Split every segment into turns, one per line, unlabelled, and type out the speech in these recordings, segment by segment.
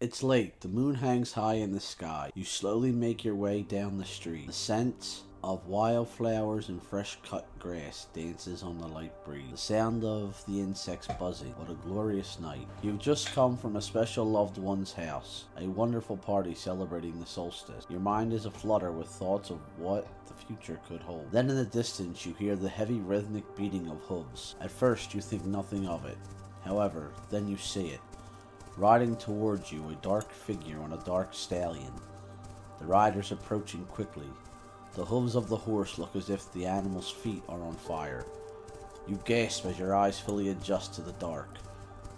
It's late. The moon hangs high in the sky. You slowly make your way down the street. The scent of wildflowers and fresh cut grass dances on the light breeze. The sound of the insects buzzing. What a glorious night. You've just come from a special loved one's house. A wonderful party celebrating the solstice. Your mind is aflutter with thoughts of what the future could hold. Then in the distance you hear the heavy rhythmic beating of hooves. At first you think nothing of it. However, then you see it. Riding towards you, a dark figure on a dark stallion. The rider's approaching quickly. The hooves of the horse look as if the animal's feet are on fire. You gasp as your eyes fully adjust to the dark.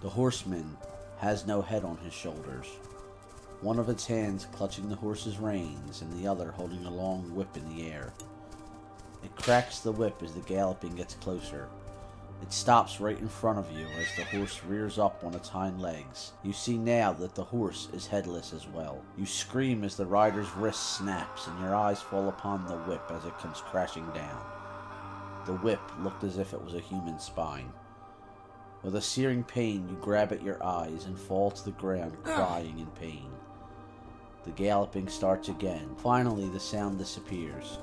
The horseman has no head on his shoulders. One of its hands clutching the horse's reins and the other holding a long whip in the air. It cracks the whip as the galloping gets closer. It stops right in front of you as the horse rears up on its hind legs. You see now that the horse is headless as well. You scream as the rider's wrist snaps and your eyes fall upon the whip as it comes crashing down. The whip looked as if it was a human spine. With a searing pain, you grab at your eyes and fall to the ground crying in pain. The galloping starts again. Finally, the sound disappears.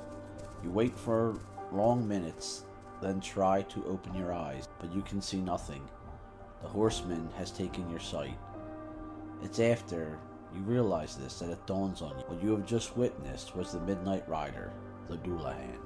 You wait for long minutes then try to open your eyes, but you can see nothing. The horseman has taken your sight. It's after you realize this that it dawns on you. What you have just witnessed was the Midnight Rider, the Dullahan.